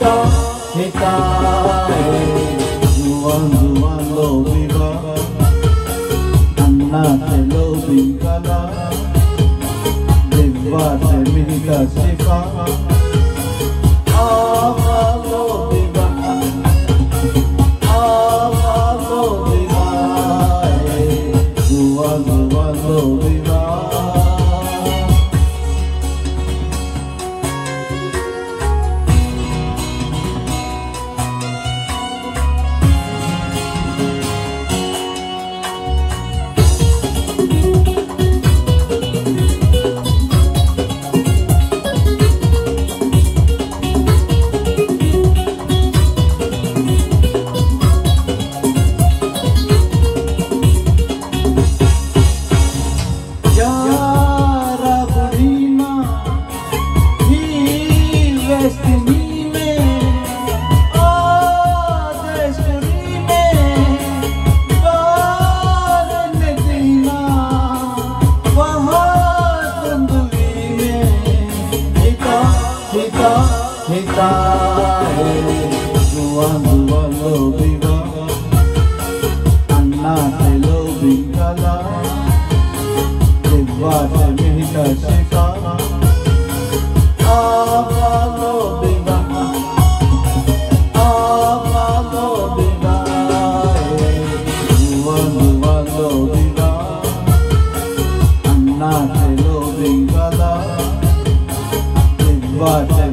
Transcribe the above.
Hita, you. Juan, lo viva Anna, te lo vincala Deva, te milita, sifa পিতা পিতা জুয়ান বলো বিবা আন্না তেলো বিকালা God.